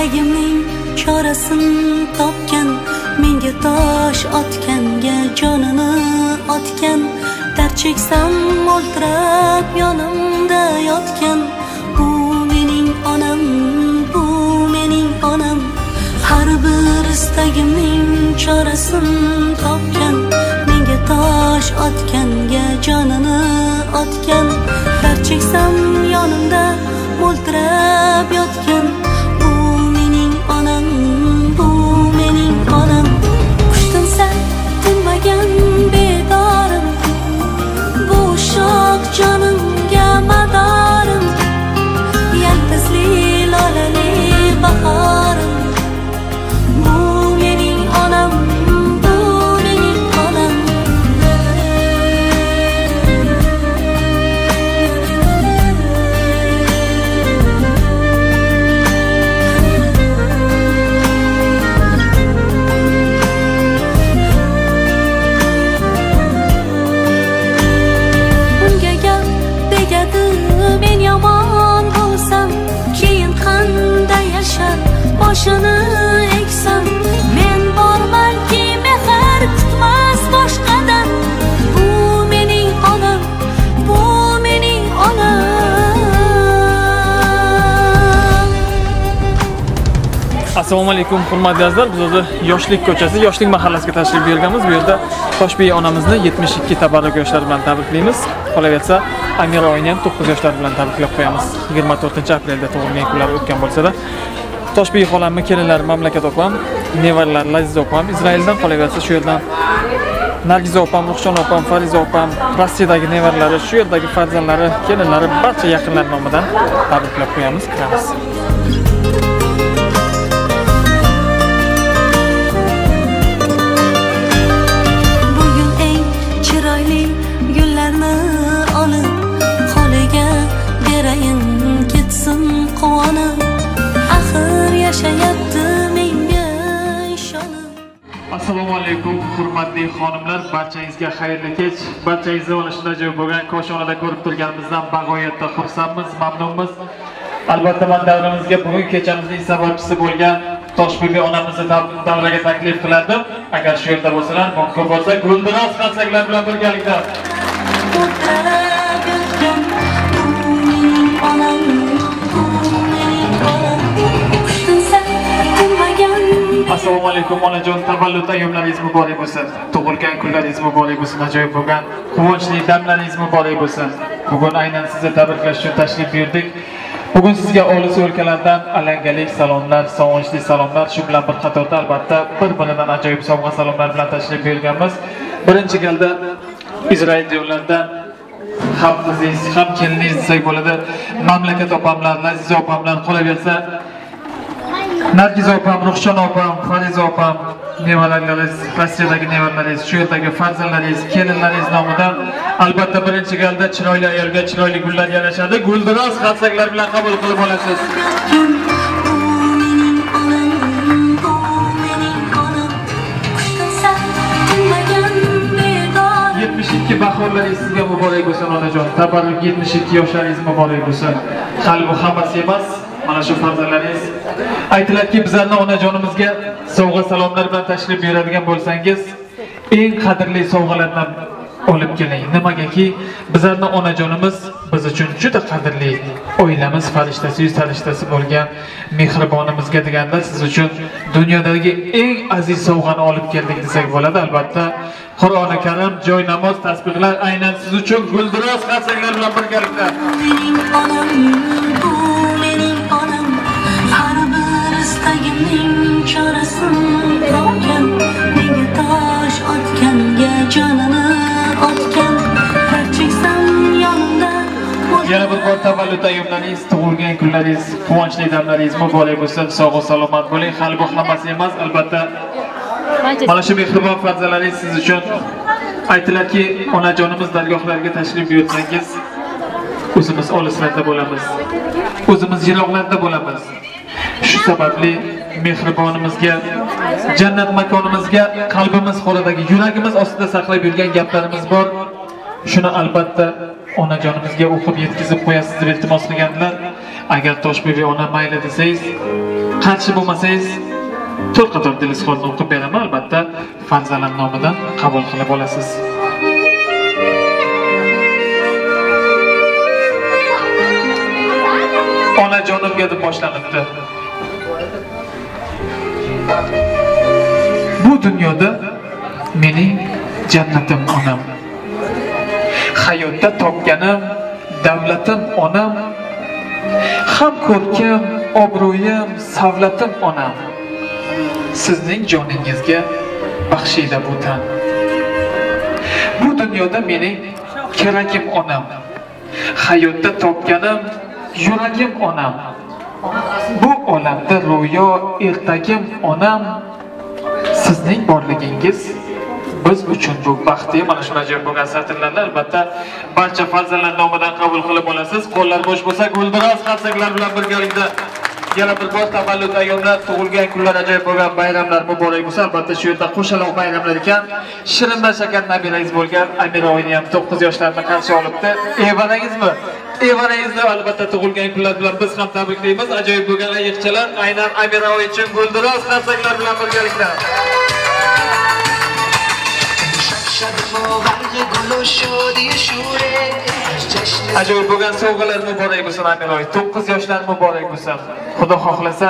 istagimning chorasin topgan menga tosh otganga jonini otgan. Dard cheksam mo'ltirab yonimda yotgan bu mening onam bu mening onam. Har bir istagimning chorasin topgan menga tosh otganga jonini otgan. Dard cheksam yonimda mo'ltirab yotgan. Assalomu alaykum hurmatli azizlar biz hozir yoshlik ko'chasi yoshlik mahallasiga tashrif buyurganmiz. Bu yerda toshbek onamizni 72 tabarruk yoshlari bilan tabriklaymiz qolaversa amira oyini ham 9 yoshlar bilan tabriklab qo'yamiz. 24 aprelda tug'ilgan kunlari o'tgan bo'lsa-da. Toshbiy xolamni kelinlari mamlakat opam nevaralari laziza opam izraildan qolaversa shu yerdan nargiza opam ruhshon opam fariza opam rossiyadagi nevaralari shu yerdagi farzandlari kelinlari barcha yaqinlar nomidan tabriklab qo'yamiz kiramiz. Assalomu alaykum hurmatli xonimlar. Barchangizga xayrli kech. Barchangizni mana shunday joy bo'lgan koshonada ko'rib turganimizdan bag'oyatda xursandmiz mamnunmiz. Albatta man davramizga bugungi kechamizning sababchisi bo'lgan toshbibi onamizni davraga taklif qilardim agar shu yerda bo'lsalar mumkin bo'lsa guldiroz qarsaklar bilan birgalikda. Assalomu alaykum onajon tavallud ayyomlaringiz muborak bo'lsin. Tug'ilgan kunlaringiz muborak bo'lsin ajoyib bo'lgan quvonchli damlaringiz muborak bo'lsin. Bugun aynan sizni tabriklash uchun tashrif buyurdik. Bugun sizga olis o'lkalardan alangalik salomlar sog'inchli salomlar shu bilan bir qatorda albatta bir biridan ajoyib sovg'a salomlar bilan tashrif buyurganmiz. Birinchi galda izroil diyorlaridan ham qizingiz ham keliningiz desak bo'ladi. Mamlakat opamlar laziza opamlar qolaversa nargiz opam ruhshon opam fariza opam nevaralaringiz rossiyadagi nevaralaringiz shu yerdagi farzandlaringiz kelinlaringiz nomidan albatta birinchi galda chiroyli ayolga chiroyli gullar yarashadi. Guldiroz qarsaklar bilan qabul qilib olasiz. 72 bahorlaringiz sizga muborak bo'lsin onajon. Tabarruk 72 yoshlaringiz muborak bo'lsin. Hali bu hammasi emas mana shu farzandlaringiz. Aytiladiki bizlarni onajonimizga sovg'a salomlar bilan tashrif buyuradigan bo'lsangiz eng qadrli sovg'alardan olib keling. Nimagaki bizlarni onajonimiz biz uchun juda qadrli oilamiz farishtasi yu sarishtasi bo'lgan mehribonimizga deganda siz uchun dunyodagi eng aziz sovg'ani olib keldik desak bo'ladi albatta. Qur'oni karim joy namoz tasbihlar aynan siz uchun guldiroz qarsaklar bilan birgalikda. Jonini otgan dard cheksam yonimda yana bir bor tavallud ayyomlaringiz tug'ilgan kunlaringiz quvonchli damlaringiz muborak bo'lsin sog' salomat bo'ling. Hali bu hammasi emas albatta. Mana shu mehribon farzandlaringiz siz uchun aytiladiki onajonimiz dargohlariga tashrif buyursangiz o'zimiz olislarda bo'lamiz. O'zimiz yiroqlarda bo'lamiz. Shu sababli mehribonimizga jannat makonimizga qalbimiz qo'lidagi yuragimiz ostida saqlab yurgan gaplarimiz bor. Shuni albatta onajonimizga o'qib yetkazib qo'yasiz deb iltimos qilgandilar. Agar toshbebi ona mayli desangiz qarshi bo'lmasangiz to'rt qator dil izhorini o'qib beraman albatta fanzalam nomidan qabul qilib olasiz. Onajonimga deb boshlanibdi. Bu dunyoda mening jannatim onam hayotda topganim davlatim onam ham ko'rkam obro'yim savlatim onam. Sizning joningizga baxshida bu tan. Bu dunyoda mening keragim onam hayotda topganim yuragim onam. Bu olamda ro'yo ertagim onam. Sizning borligingiz biz uchun bu baxtli mana shu ajoyib bo'lgan satrlarni albatta barcha farzandlar nomidan qabul qilib olasiz. Qo'llar bo'sh bo'lsa guldiroz qarsaklar bilan birgalikda yana bir bor tavallud ayyomlar tug'ilgan kunlar ajoyib bo'lgan bayramlar muborak bo'lsa albatta shu yerda qo'shaloq bayramlar ekan shirindan shakar nabirangiz bo'lgan amira oyni ham to'qqiz yoshlarni qarshi olibdi evarangizmi evarangizni albatta tug'ilgan kunlar bilan biz ham tabriklaymiz ajoyib bo'lgan ayiqchalar aynan amira oy uchun guldiroz qarsaklar bilan birgalikda شب ما غرق گل و شادی شوره جشن ajoyib bo'lgan sovg'alar muborak bo'lsin amiroy to'qqiz yoshlar muborak bo'lsin xudo xohlasa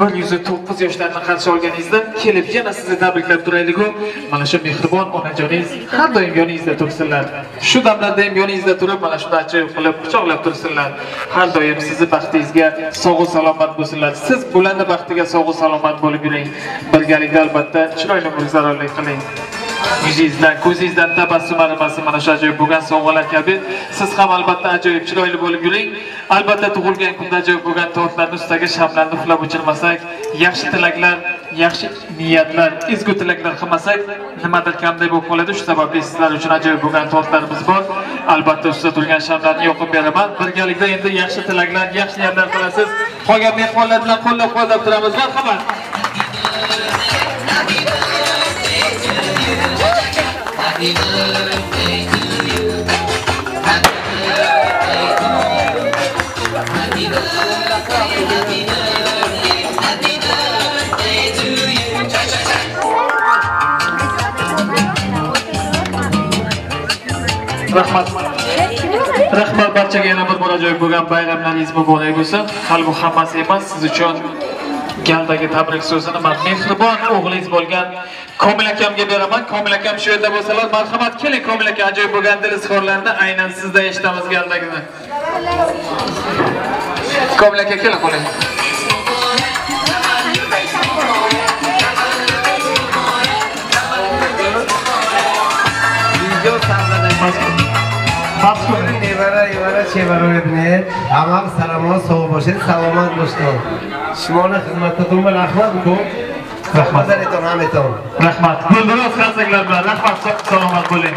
bir yuz to'qqiz yoshlarni qarshi olganingizda kelib yana sizni tabriklab turayliku mana shu mehribon onajoningiz har doim yoningizda tursinlar shu damlarda ham yoningizda turib mana shunday ajoyib qilib quchoqlab tursinlar har doim sizni baxtingizga sog'u salomat bo'lsinlar siz bularni baxtiga sog'u salomat bo'lib yuring birgalikda albatta chiroyli umr qiling yuzingizdan ko'zingizdan tabassum arimasi mana shu ajoyib bo'lgan sovg'alar kabi. Siz ham albatta ajoyib chiroyli bo'lib yuring. Albatta tug'ilgan kunda ajoyib bo'lgan tortlarni ustidagi shamlarni uxlab o'chirmasak yaxshi tilaklar yaxshi niyatlar ezgu tilaklar qilmasak nimadir kamday bo'lib qoladi. Shu sababli sizlar uchun ajoyib bo'lgan tortlarimiz bor. Albatta ustida turgan shamlarni yoqib beraman. Birgalikda endi yaxshi tilaklar yaxshi niyatlar qilasiz. Qolgan mehmonlar bilan qo'llab quvvatlab turamiz. Marhamat. Rahmat. Rahmat barchaga yana bir bor ajoyib bo'lgan bayramlaringiz muborak bo'lsin. Hali bu hammasi emas siz uchun galdagi tabrik so'zini man mehribon o'g'lingiz bo'lgan komil akamga beraman. Komil akam shu yerda bo'lsalar marhamat keling komil aka ajoyib bo'lgan dil izhorlarini aynan sizdan eshitamiz galdagini komil aka kela qoling. Nevara evara chevaroyibni hamma salomon sog' bo'lsin. Salomat do'stlar shimoliy xizmatda rahmat ko'p Rahmat. eton ham eton rahmat. Guldiroz qarsaklar bilan rahmat salomat bo'ling.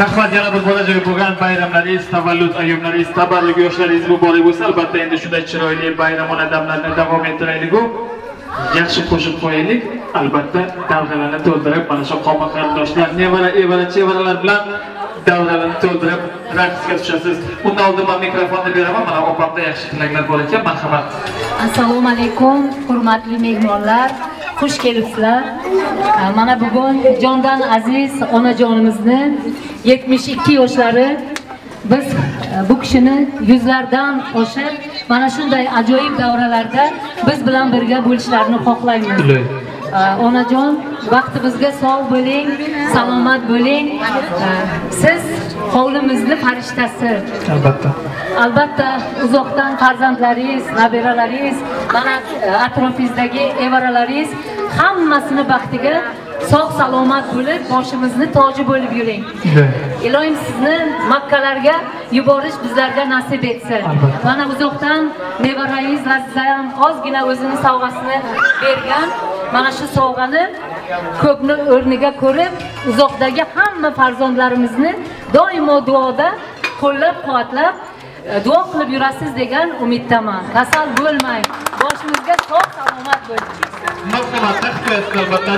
Rahmat yana bir bor ajoyib bo'lgan bayramlaringiz tavallud ayyomlaringiz tabarruk yoshlaringiz muborak bo'lsin. Albatta endi shunday chiroyli bayramona damlarni davom ettirayliku. Yaxshi qo'shiq qo'yaylik. Albatta davralarni to'ldirib mana shu qo'ma qarindoshlar nevara evara chevaralar bilan davralarni to'ldirib raqsga tushasiz. Undan oldin man mikrofonni beraman. Mana opamda yaxshi tilaklar bor ekan. Marhamat. Assalomu alaykum hurmatli mehmonlar. Xush kelibsizlar. Mana bugun jondan aziz onajonimizni 72 yoshlari biz bu kishini yuzlardan oshib mana shunday ajoyib davralarda biz bilan birga bo'lishlarini xohlaymiz onajon vaqtimizga sog' bo'ling salomat bo'ling siz hovlimizni farishtasi albatta. Albatta uzoqdan farzandlaringiz nabiralaringiz mana e, atrofingizdagi evaralaringiz hammasini baxtiga sog' salomat bo'lib boshimizni toji bo'lib yuring. Iloy. iloyim sizni makkalarga yuborish bizlarga nasib etsin. Mana uzoqdan nevarangiz laziza ham ozgina o'zini sovg'asini bergan mana shu sovg'ani ko'pni o'rniga ko'rib uzoqdagi hamma farzandlarimizni doimo duoda qo'llab quvvatlab e, duo qilib yurasiz degan umiddaman. Kasal bo'lmang. Boshimizga sog' salomat bo'ling. Marhamat rahmat albatta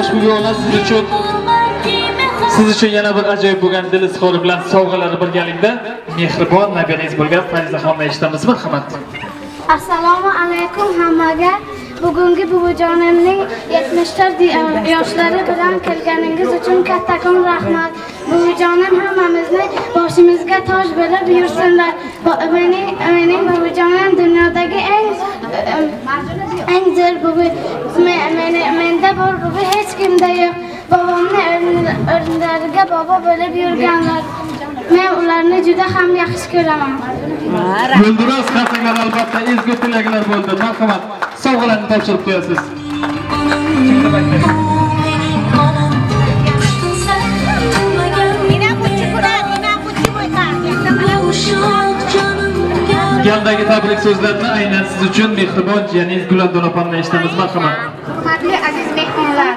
xo'sh bugun siz uchun siz uchun yana bir ajoyib bo'lgan dil izhori bilan sovg'alar birgalikda mehribon nabirangiz bo'lgan farizaxonni eshitamiz marhamat assalomu alaykum hammaga. Bugungi buvijonimning 74 yoshlari bilan kelganingiz uchun kattakon rahmat. Buvijonim hammamizni boshimizga toj bo'lib yursinlar Bo- mening mening buvijonim dunyodagi eng eng zo'r buvi Me- meni- menda bor buvi hech kimda yo'q bobomni o'rni- o'rnlariga bobo bo'lib yurganlar men ularni juda ham yaxshi ko'raman Gulduros qarsaklar albatta ezgu tilaklar bo'ldi marhamat sovg'alarni topshirib qo'yasiz Yandagi tabrik so'zlarini aynan siz uchun mehribon jiyaningiz Gulandon opamni eshitamiz. Marhamat. Hurmatli aziz mehmonlar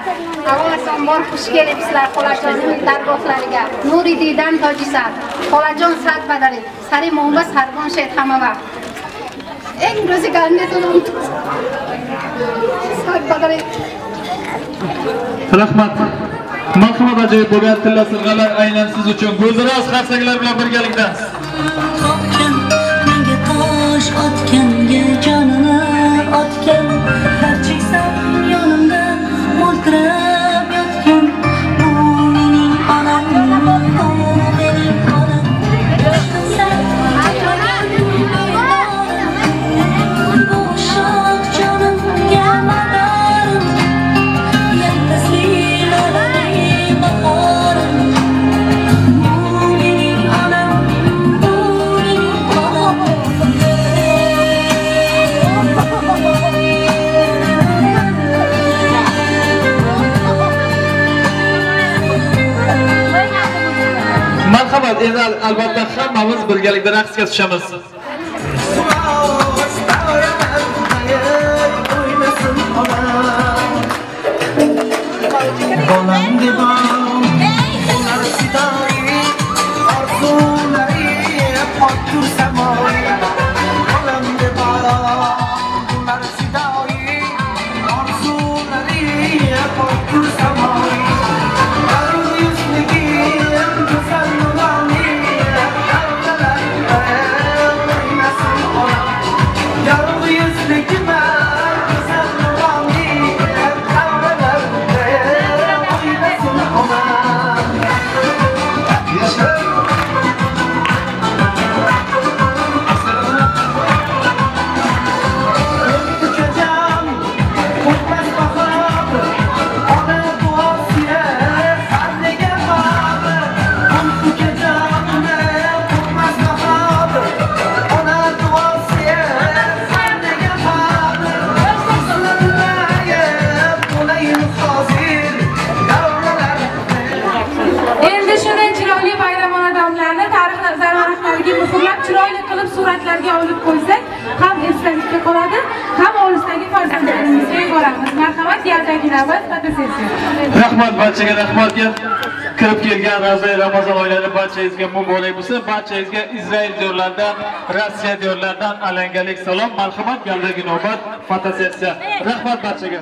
avvalambor bor xush kelibsizlar xolajonning dargohlariga. Nuri didan tojisar xolajon sad badari sari mo'mba sargon shed hamma vaqt eng ro'zigarni tulum sad badari rahmat. Marhamat ajoyib bo'lgan tilla sirg'alar aynan siz uchun. Guldiroz qarsaklar bilan birgalikda Topgan, menga tosh otganga jonim. Endi al- albatta hammamiz birgalikda raqsga tushamiz. Bolam devam Ular sidoi Orzulari samoi suratlarga olib qo'ysak ham esdalikka qoladi ham olisdagi farzandlarimizga yuboramiz marhamat galdagi navbat fotosessiya. Rahmat barchaga rahmat. Kirib kelgan ro'za ramazon oylari barchangizga muborak bo'lsin barchangizga izrail diyorlaridan rossiya diyorlaridan alangalik salom marhamat galdagi navbat fotosessiya. Rahmat barchaga.